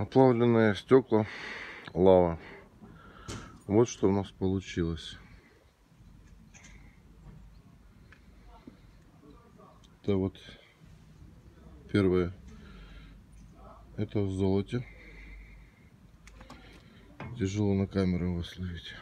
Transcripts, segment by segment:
Оплавленные стекла, лава. Вот что у нас получилось. Это вот первое. Это в золоте. Тяжело на камеру его словить.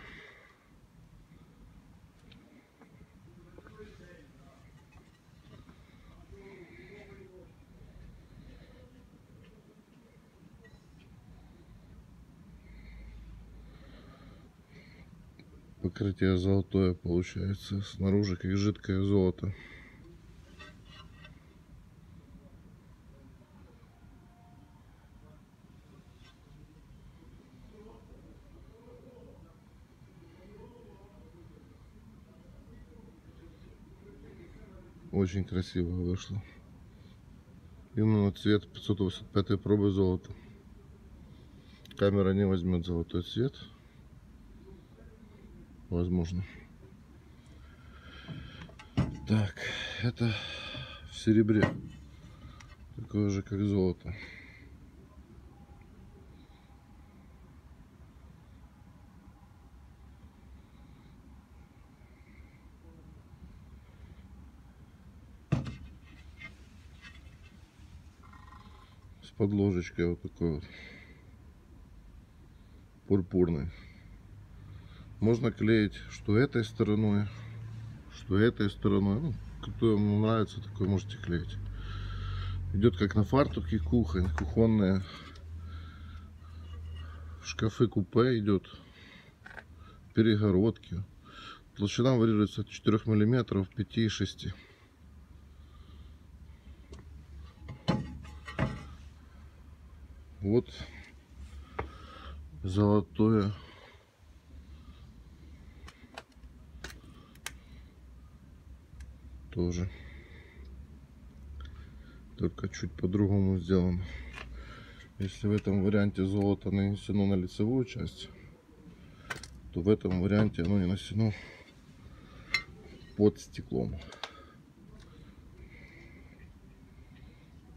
Покрытие золотое получается снаружи как жидкое золото. Очень красиво вышло. Именно цвет 585 пробы золота. Камера не возьмет золотой цвет возможно. Так, это в серебре. Такое же, как золото. С подложечкой вот такой вот пурпурный. Можно клеить что этой стороной, что этой стороной. Ну, кто ему нравится, такой можете клеить. Идет как на фартуке кухонь, кухонные. Шкафы купе идет. Перегородки. Толщина варьируется от 4 мм, 5 и 6. Вот золотое тоже. Только чуть по-другому сделано. Если в этом варианте золото нанесено на лицевую часть, то в этом варианте оно не нанесено под стеклом.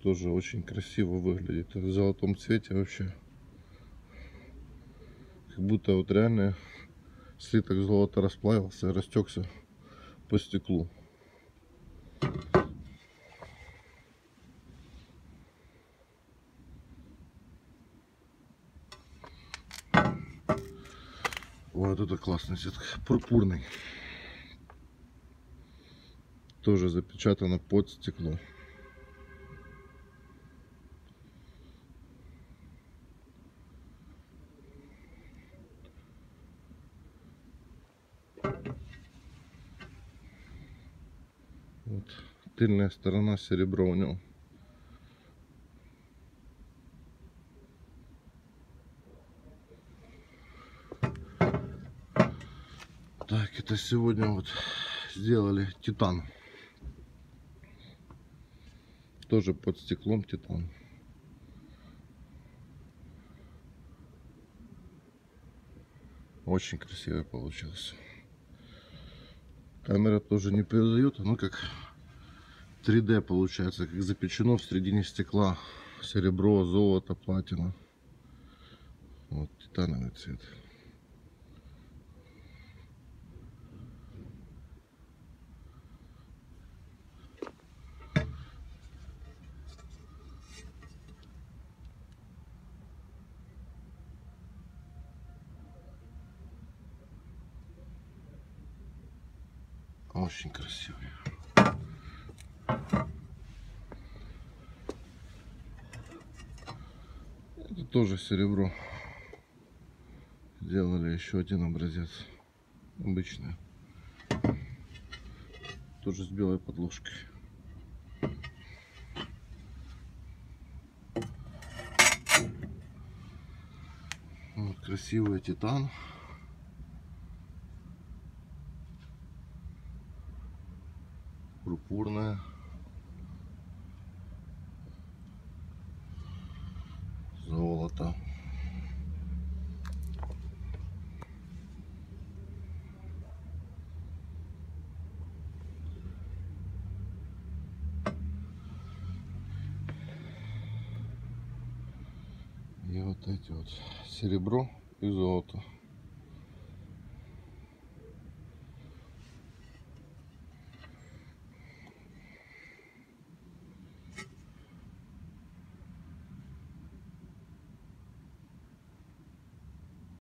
Тоже очень красиво выглядит. В золотом цвете вообще. Как будто вот реально слиток золота расплавился и растекся по стеклу. Вот это классный цвет. Пурпурный. Тоже запечатано под стекло. Вот тыльная сторона серебро у него. Так, это сегодня вот сделали титан. Тоже под стеклом титан. Очень красивый получился. Камера тоже не передает, ну как 3D получается, как запечено в середине стекла. Серебро, золото, платина. Вот титановый цвет. Очень красивый. Это тоже серебро. Сделали еще один образец. Обычный. Тоже с белой подложкой. Вот красивый титан. Пурпурная. Золото. И вот эти вот серебро и золото.